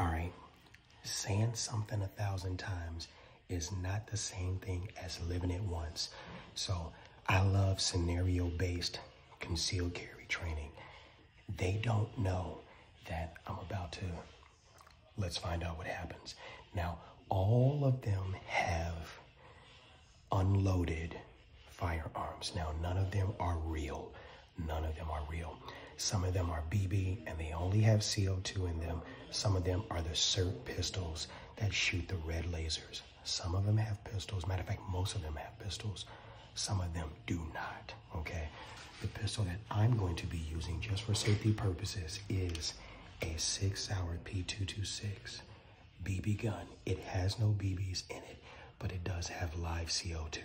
All right. Saying something a thousand times is not the same thing as living it once. So I love scenario based concealed carry training. They don't know that I'm about to, let's find out what happens. Now, all of them have unloaded firearms. Now, none of them are real. None of them are real. Some of them are BB and they only have CO2 in them. Some of them are the SIRT pistols that shoot the red lasers. Some of them have pistols. Matter of fact, most of them have pistols. Some of them do not, okay? The pistol that I'm going to be using just for safety purposes is a SIG Sauer P226 BB gun. It has no BBs in it, but it does have live CO2,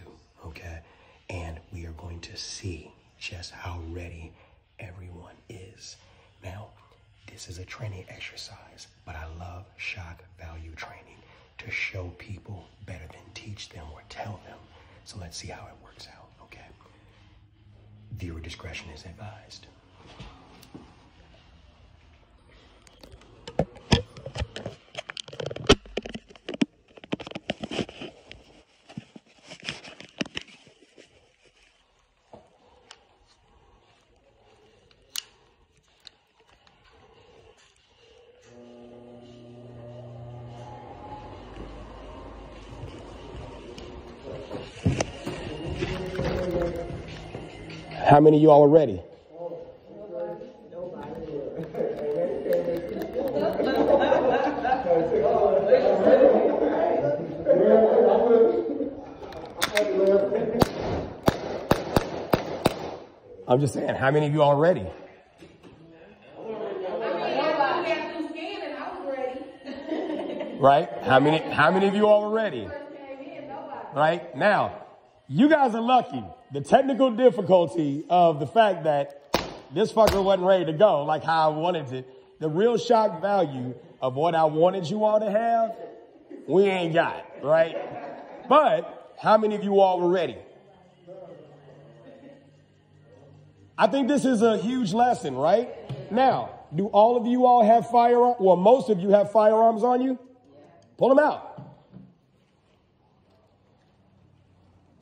okay? And we are going to see just how ready everyone is. Now, this is a training exercise, but I love shock value training to show people better than teach them or tell them. So let's see how it works out, okay? Viewer discretion is advised. How many of you all are ready? I'm just saying, how many of you all are ready? Right? How many how many of you all are ready? Right? Now, you guys are lucky. The technical difficulty of the fact that this fucker wasn't ready to go like how I wanted it, the real shock value of what I wanted you all to have, we ain't got, right? But how many of you all were ready? I think this is a huge lesson, right? Now, do all of you all have firearms? Well, most of you have firearms on you? Pull them out.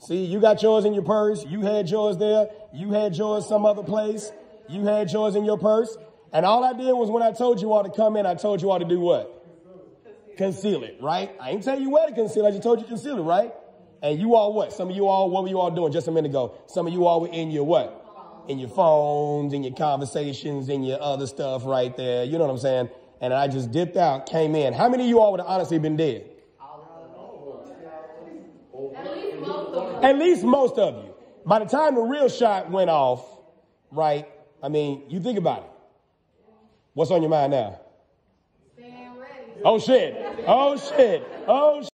See, you got yours in your purse. You had yours there. You had yours some other place. You had yours in your purse. And all I did was when I told you all to come in, I told you all to do what? Conceal it, right? I ain't tell you where to conceal it. I just told you to conceal it, right? And you all what? Some of you all, what were you all doing just a minute ago? Some of you all were in your what? In your phones, in your conversations, in your other stuff right there. You know what I'm saying? And I just dipped out, came in. How many of you all would have honestly been dead? At least most of you. By the time the real shot went off, right? I mean, you think about it. What's on your mind now? Oh shit. Oh shit. Oh shit.